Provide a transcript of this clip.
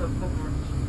the, the